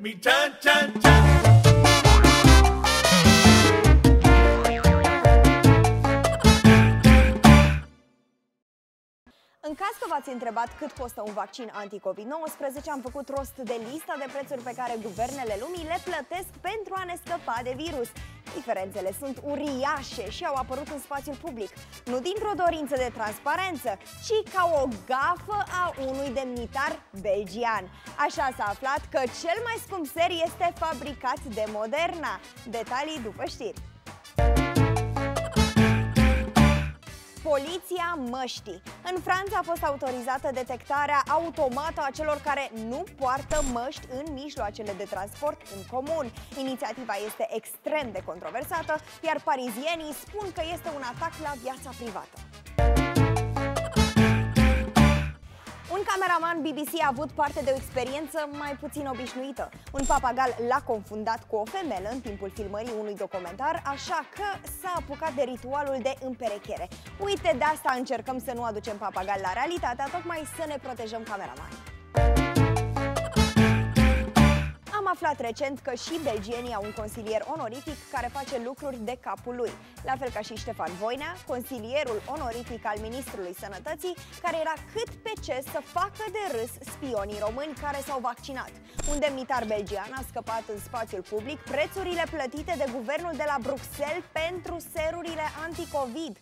Mi chan chan chan. În caz că v-ați întrebat cât costă un vaccin anti-COVID-19, am făcut rost de lista de prețuri pe care guvernele lumii le plătesc pentru a ne scăpa de virus. Diferențele sunt uriașe și au apărut în spațiul public, nu dintr-o dorință de transparență, ci ca o gafă a unui demnitar belgian. Așa s-a aflat că cel mai scump ser este fabricat de Moderna. Detalii după știri. Poliția măștii. În Franța a fost autorizată detectarea automată a celor care nu poartă măști în mijloacele de transport în comun. Inițiativa este extrem de controversată, iar parizienii spun că este un atac la viața privată. Un cameraman BBC a avut parte de o experiență mai puțin obișnuită. Un papagal l-a confundat cu o femelă în timpul filmării unui documentar, așa că s-a apucat de ritualul de împerechere. Uite, de asta încercăm să nu aducem papagal la realitatea, tocmai să ne protejăm cameramanii. Aflat recent că și belgienii au un consilier onorific care face lucruri de capul lui. La fel ca și Ștefan Voinea, consilierul onorific al Ministrului Sănătății, care era cât pe ce să facă de râs spionii români care s-au vaccinat. Un demnitar belgian a scăpat în spațiul public prețurile plătite de guvernul de la Bruxelles pentru serurile anticovid.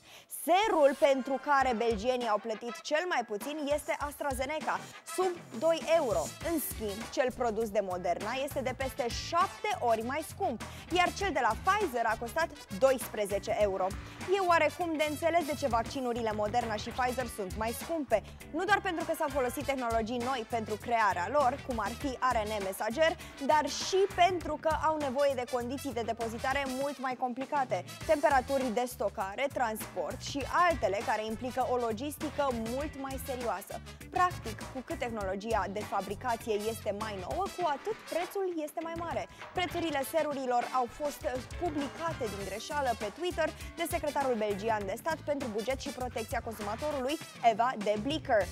Serul pentru care belgienii au plătit cel mai puțin este AstraZeneca, sub 2 euro. În schimb, cel produs de Moderna este de peste 7 ori mai scump, iar cel de la Pfizer a costat 12 euro. E oarecum de înțeles de ce vaccinurile Moderna și Pfizer sunt mai scumpe, nu doar pentru că s-au folosit tehnologii noi pentru crearea lor, cum ar fi ARN mesager, dar și pentru că au nevoie de condiții de depozitare mult mai complicate, temperaturi de stocare, transport și altele care implică o logistică mult mai serioasă. Practic, cu cât tehnologia de fabricație este mai nouă, cu atât prețul este mai mare. Prețurile serurilor au fost publicate din greșeală pe Twitter de secretarul belgian de stat pentru buget și protecția consumatorului, Eva de Blicker.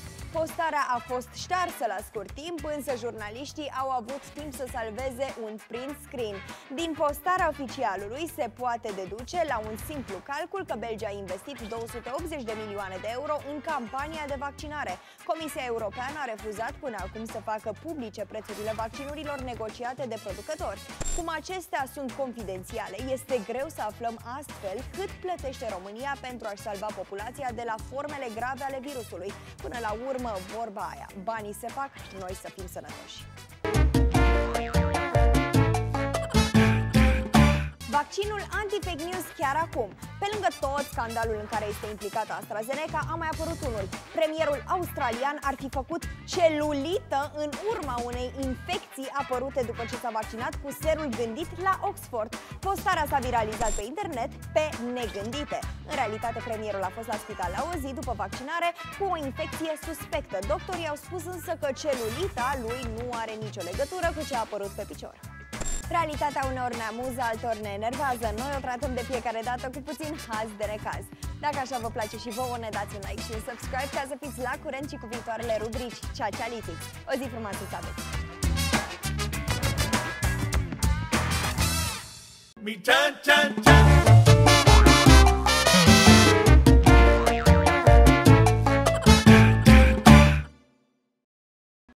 Postarea a fost ștarsă la scurt timp, însă jurnaliștii au avut timp să salveze un print screen. Din postarea oficialului se poate deduce la un simplu calcul că Belgia a investit 280 de milioane de euro în campania de vaccinare. Comisia Europeană a refuzat până acum să facă publice prețurile vaccinurilor negociate de producători. Cum acestea sunt confidențiale, este greu să aflăm astfel cât plătește România pentru a-și salva populația de la formele grave ale virusului. Până la urmă, vorba aia, banii se fac, noi să fim sănătoși. Vaccinul anti-fake news chiar acum. Pe lângă tot scandalul în care este implicat AstraZeneca, a mai apărut unul. Premierul australian ar fi făcut celulită în urma unei infecții apărute după ce s-a vaccinat cu serul gândit la Oxford. Postarea s-a viralizat pe internet pe negândite. În realitate, premierul a fost la spital la o zi după vaccinare cu o infecție suspectă. Doctorii au spus însă că celulita lui nu are nicio legătură cu ce a apărut pe picior. Realitatea uneori ne amuză, altor ne enervează. Noi o tratăm de fiecare dată cu puțin haz de recaz. Dacă așa vă place și vouă, ne dați un like și un subscribe ca să fiți la curent și cu viitoarele rubrici Ceacealitics. O zi frumoasă să aveți! Mi chan chan chan.